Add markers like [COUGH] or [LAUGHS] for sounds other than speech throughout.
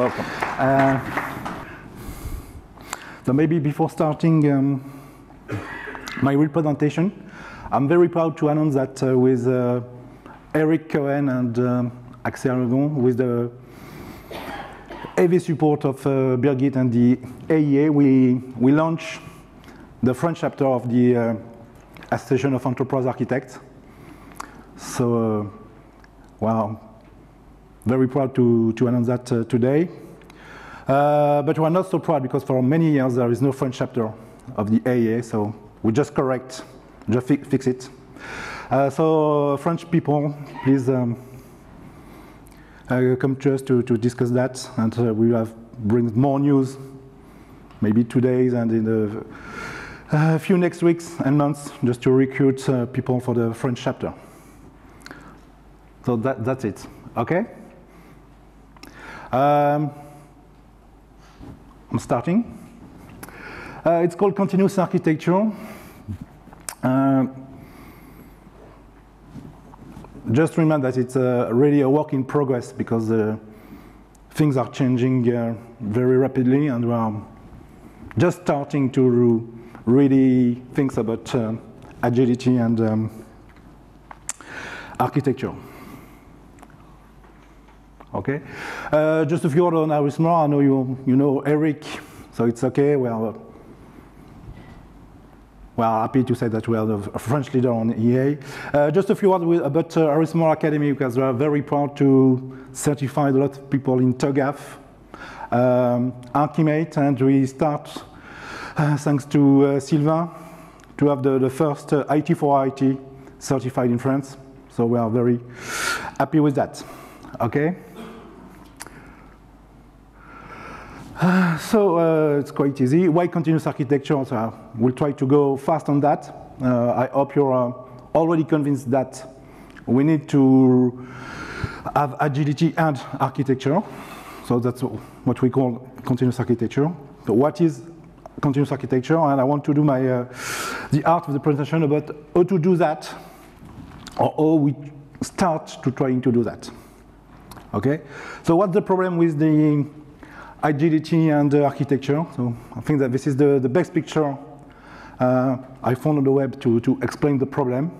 welcome. Uh, so maybe before starting um, my real presentation, I'm very proud to announce that uh, with uh, Eric Cohen and um, Axel Legon, with the heavy support of uh, Birgit and the AEA, we, we launched the French chapter of the uh, Association of Enterprise Architects. So, well, very proud to, to announce that uh, today. Uh, but we're not so proud because for many years there is no French chapter of the AEA, so we just correct, just fi fix it. Uh, so French people, please um, uh, come to us to, to discuss that, and uh, we will have bring more news, maybe two days and in the a few next weeks and months, just to recruit uh, people for the French chapter. So that, that's it. Okay. Um, I'm starting. Uh, it's called continuous architecture. Uh, just remember that it's uh, really a work in progress because uh, things are changing uh, very rapidly and we are just starting to really think about uh, agility and um, architecture. Okay, uh, just a few words on Arismore. I know you you know Eric, so it's okay. We are we are happy to say that we are the French leader on EA. Uh, just a few words with, about uh, Arismore Academy because we are very proud to certify a lot of people in TOGAF, um, Archimate, and we start uh, thanks to uh, Sylvain to have the, the first uh, IT for IT certified in France. So we are very happy with that. Okay. Uh, [SIGHS] so uh, it's quite easy. Why continuous architecture? So we'll try to go fast on that. Uh, I hope you're uh, already convinced that we need to have agility and architecture. So that's what we call continuous architecture. So what is continuous architecture? And I want to do my uh, the art of the presentation about how to do that, or how we start to trying to do that. Okay. So what's the problem with the agility and architecture. So I think that this is the, the best picture uh, I found on the web to, to explain the problem.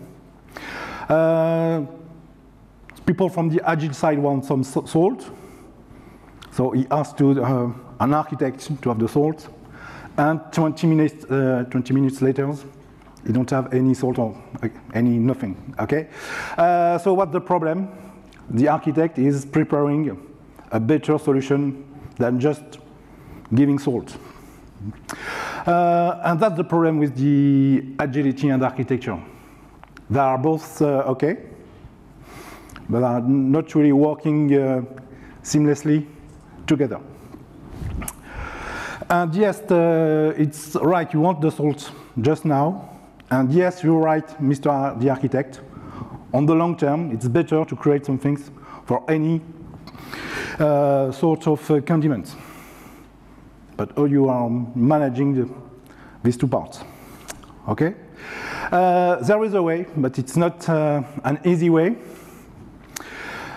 Uh, people from the agile side want some salt. So he asked to, uh, an architect to have the salt. And 20 minutes, uh, 20 minutes later, you don't have any salt or any nothing, okay? Uh, so what's the problem? The architect is preparing a better solution than just giving salt. Uh, and that's the problem with the agility and architecture. They are both uh, okay, but are not really working uh, seamlessly together. And yes, uh, it's right, you want the salt just now. And yes, you're right, Mr. the architect. On the long term, it's better to create some things for any uh, sort of uh, condiments. But how you are managing the, these two parts. Okay? Uh, there is a way, but it's not uh, an easy way.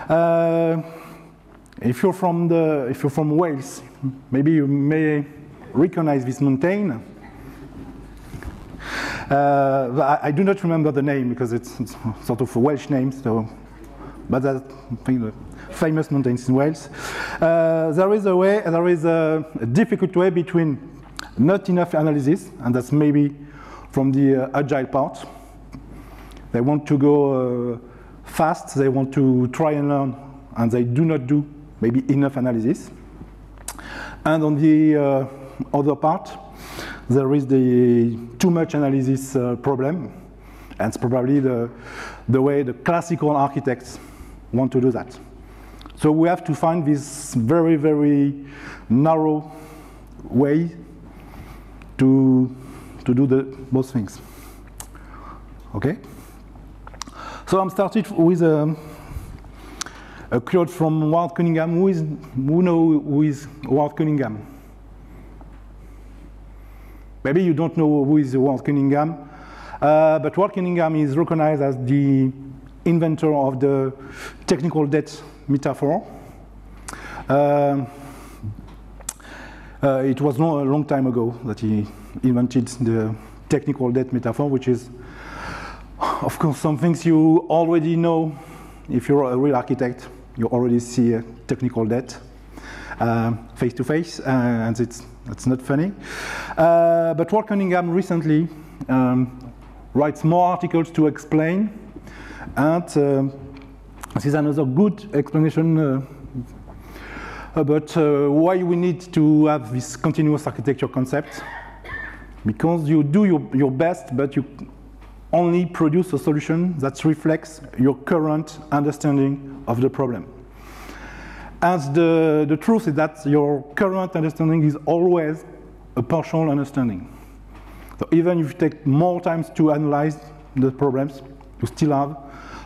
Uh, if you're from the, if you're from Wales, maybe you may recognize this mountain. Uh, I, I, do not remember the name because it's, it's, sort of a Welsh name, so, but that, famous mountains in Wales. Uh, there is a way, there is a, a, difficult way between not enough analysis, and that's maybe from the uh, agile part. They want to go uh, fast, they want to try and learn, and they do not do maybe enough analysis. And on the uh, other part, there is the too much analysis uh, problem, and it's probably the, the way the classical architects want to do that. So we have to find this very, very narrow way to, to do the, both things. Okay? So I'm started with a, a quote from Ward Cunningham. Who, is, who know who is Ward Cunningham? Maybe you don't know who is Ward Cunningham, uh, but Ward Cunningham is recognized as the inventor of the technical debt metaphor. Uh, Uh, it was long, a long time ago that he invented the technical debt metaphor, which is, of course, some things you already know. If you're a real architect, you already see technical debt face to face, and it's, it's not funny. Uh, but Cunningham recently um, writes more articles to explain, and uh, this is another good explanation uh, about uh, why we need to have this continuous architecture concept. Because you do your, your best, but you only produce a solution that reflects your current understanding of the problem. And the, the truth is that your current understanding is always a partial understanding. So even if you take more time to analyze the problems, you still have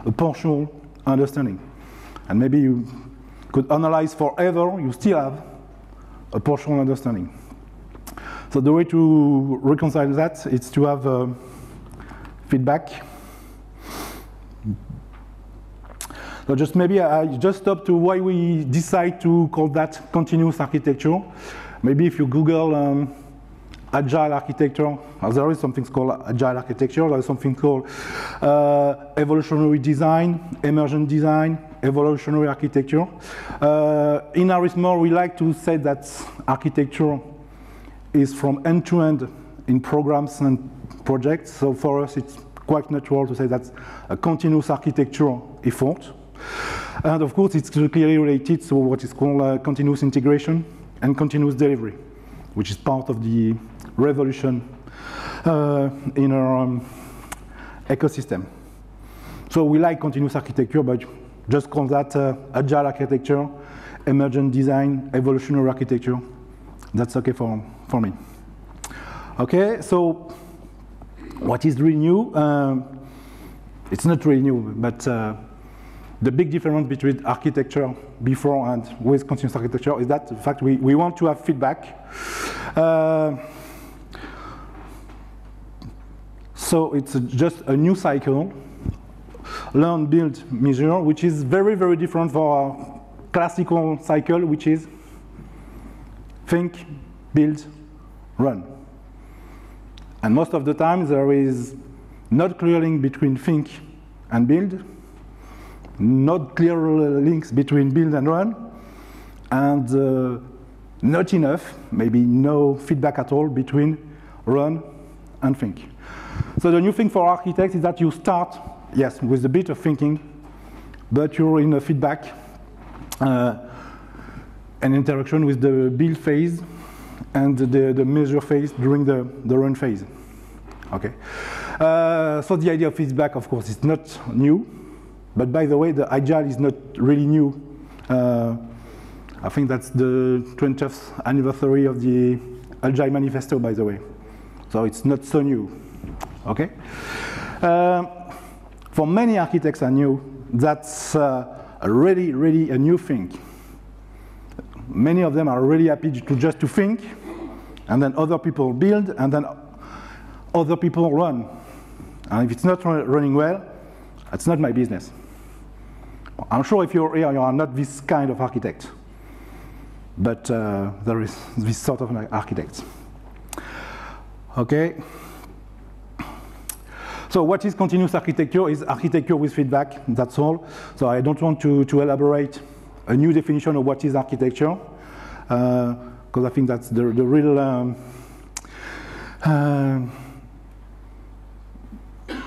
a partial understanding. And maybe you could analyze forever, you still have a partial understanding. So the way to reconcile that is to have uh, feedback. So just maybe I just stop to why we decide to call that continuous architecture. Maybe if you Google um, agile architecture. There is something called agile architecture. There is something called uh, evolutionary design, emergent design, evolutionary architecture. Uh, in Arismore, we like to say that architecture is from end to end in programs and projects. So for us, it's quite natural to say that's a continuous architecture effort. And of course, it's clearly related to what is called uh, continuous integration and continuous delivery, which is part of the revolution uh, in our um, ecosystem. So we like continuous architecture, but just call that uh, agile architecture, emergent design, evolutionary architecture. That's okay for, for me. Okay, so what is really new? Um, it's not really new, but uh, the big difference between architecture before and with continuous architecture is that, in fact, we, we want to have feedback. Uh, So it's just a new cycle, learn, build, measure, which is very, very different for our classical cycle, which is think, build, run. And most of the time there is not clear link between think and build, not clear links between build and run, and uh, not enough, maybe no feedback at all between run and think. So the new thing for architects is that you start, yes, with a bit of thinking, but you're in a feedback uh, and interaction with the build phase and the, the measure phase during the, the run phase. Okay. Uh, so the idea of feedback, of course, is not new. But by the way, the agile is not really new. Uh, I think that's the 20th anniversary of the Agile Manifesto, by the way. So it's not so new. Okay? Uh, for many architects I knew, that's uh, really, really a new thing. Many of them are really happy to just to think, and then other people build, and then other people run. And if it's not running well, it's not my business. I'm sure if you're here, you are not this kind of architect. But uh, there is this sort of an architect. Okay? So what is continuous architecture is architecture with feedback, that's all. So I don't want to, to elaborate a new definition of what is architecture, because uh, I think that's the, the real um, uh,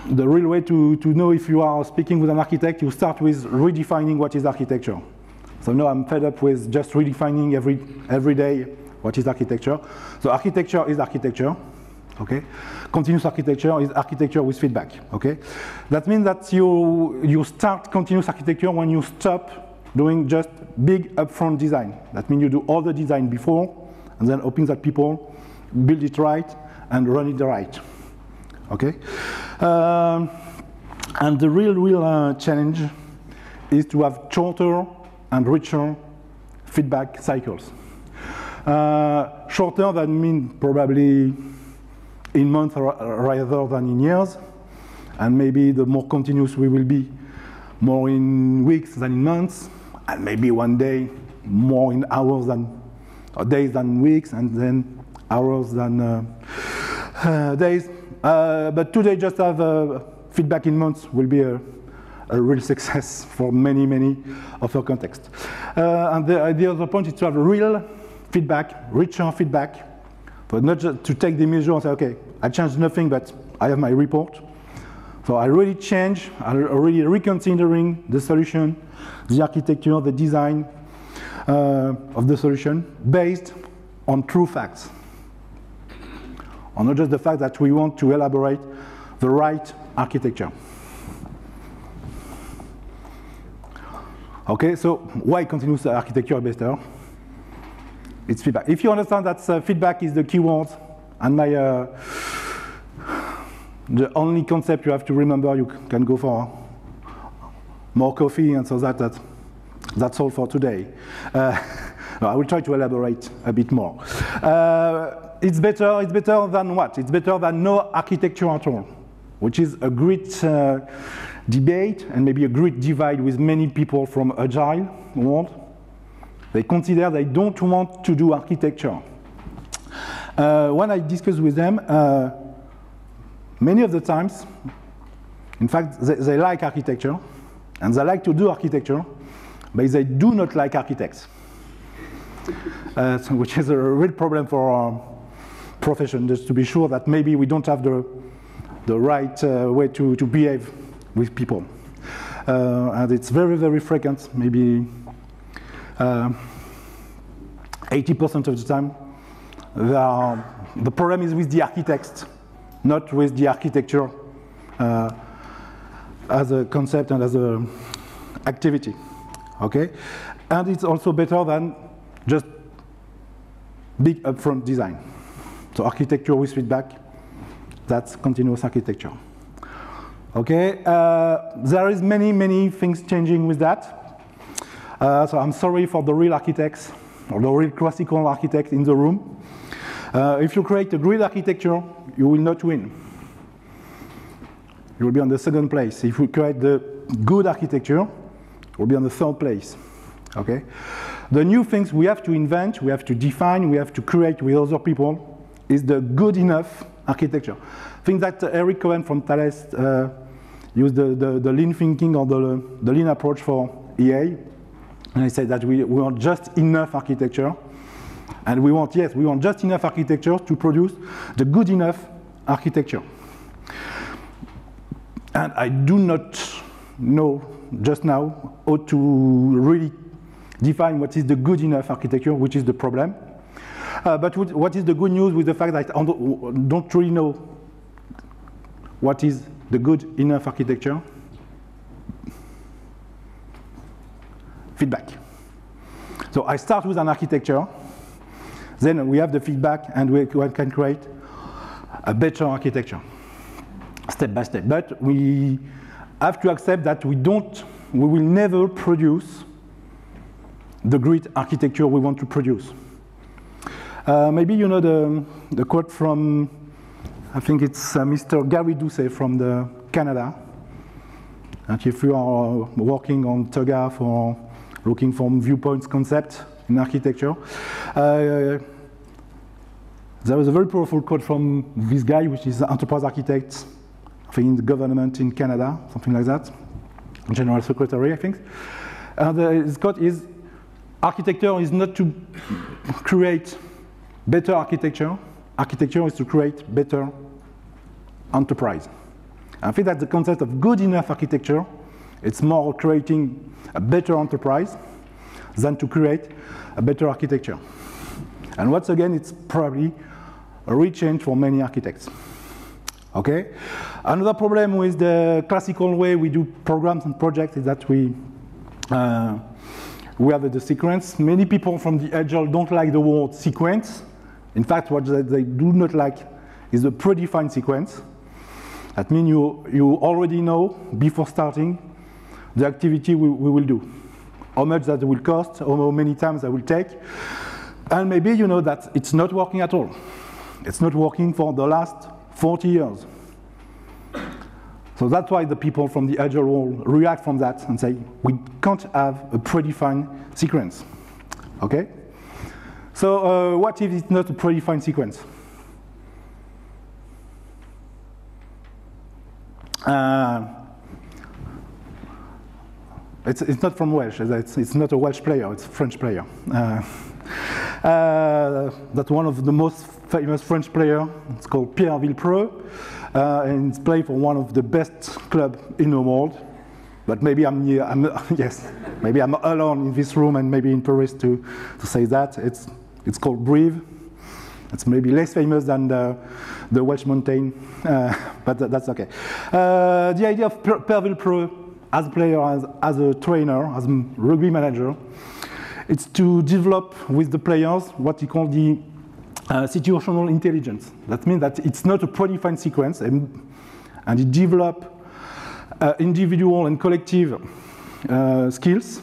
the real way to, to know if you are speaking with an architect, you start with redefining what is architecture. So now I'm fed up with just redefining every, every day what is architecture. So architecture is architecture okay? Continuous architecture is architecture with feedback, okay? That means that you, you start continuous architecture when you stop doing just big upfront design. That means you do all the design before, and then hoping that people build it right and run it right, okay? Um, and the real, real uh, challenge is to have shorter and richer feedback cycles. Uh, shorter than mean probably in months rather than in years. And maybe the more continuous we will be, more in weeks than in months, and maybe one day more in hours than days than weeks, and then hours than uh, uh, days. Uh, but today, just have uh, feedback in months will be a, a, real success [LAUGHS] for many, many of our contexts. Uh, and the, the, other point is to have real feedback, richer feedback, but not just to take the measure and say, okay, I changed nothing, but I have my report. So I really change, I already reconsidering the solution, the architecture, the design uh, of the solution based on true facts. Or not just the fact that we want to elaborate the right architecture. Okay, so why continuous architecture better? It's feedback. If you understand that uh, feedback is the keyword and my uh, the only concept you have to remember, you can go for more coffee, and so that, that that's all for today. Uh, [LAUGHS] I will try to elaborate a bit more. Uh, it's better. It's better than what? It's better than no architecture at all, which is a great uh, debate and maybe a great divide with many people from agile world. They consider they don't want to do architecture. Uh, when I discuss with them, uh, many of the times, in fact, they, they, like architecture, and they like to do architecture, but they do not like architects, uh, so which is a real problem for our profession, just to be sure that maybe we don't have the, the right uh, way to, to behave with people. Uh, and it's very, very frequent, maybe 80% uh, of the time, are, the problem is with the architects not with the architecture uh, as a concept and as a activity. Okay, and it's also better than just big upfront design. So architecture with feedback, that's continuous architecture. Okay, uh, there is many, many things changing with that. Uh, so I'm sorry for the real architects or the real classical architect in the room. Uh, if you create a grid architecture, you will not win. You will be on the second place. If you create the good architecture, you will be on the third place. Okay? The new things we have to invent, we have to define, we have to create with other people is the good enough architecture. I think that uh, Eric Cohen from Thales uh, used the, the, the, lean thinking or the, the lean approach for EA. And I said that we, we want just enough architecture and we want, yes, we want just enough architecture to produce the good enough architecture. And I do not know just now how to really define what is the good enough architecture, which is the problem. Uh, but what is the good news with the fact that I don't really know what is the good enough architecture? Feedback. So I start with an architecture, then we have the feedback and we can create a better architecture, step by step. But we have to accept that we don't, we will never produce the great architecture we want to produce. Uh, maybe you know the, the quote from, I think it's uh, Mr. Gary Doucet from the Canada. And if you are working on TOGAF or looking from viewpoints concept in architecture, uh, there was a very powerful quote from this guy, which is an enterprise architect, I think in the government in Canada, something like that, general secretary, I think. And uh, his quote is, architecture is not to create better architecture, architecture is to create better enterprise. I think that the concept of good enough architecture, it's more creating a better enterprise than to create a better architecture. And once again, it's probably a real change for many architects. Okay? Another problem with the classical way we do programs and projects is that we uh, we have the sequence. Many people from the Agile don't like the word sequence. In fact, what they do not like is the predefined sequence. That means you, you already know before starting the activity we, we will do. How much that will cost, how many times that will take. And maybe you know that it's not working at all. It's not working for the last 40 years. So that's why the people from the Agile world react from that and say, we can't have a predefined sequence. Okay? So uh, what if it's not a predefined sequence? Uh, it's, it's not from Welsh, it's, it's not a Welsh player, it's a French player. Uh, uh, that's one of the most famous French player. It's called Pierre Villepreux, uh, and it's played for one of the best club in the world. But maybe I'm, I'm [LAUGHS] yes, maybe I'm alone in this room and maybe in Paris to, to say that. It's, it's called Brive. It's maybe less famous than the, the Welsh mountain, uh, [LAUGHS] but that's okay. Uh, the idea of Pierre Villepreux as a player, as, as a trainer, as a rugby manager, it's to develop with the players what he call the uh, situational intelligence. That means that it's not a predefined sequence, and, and it develop uh, individual and collective uh, skills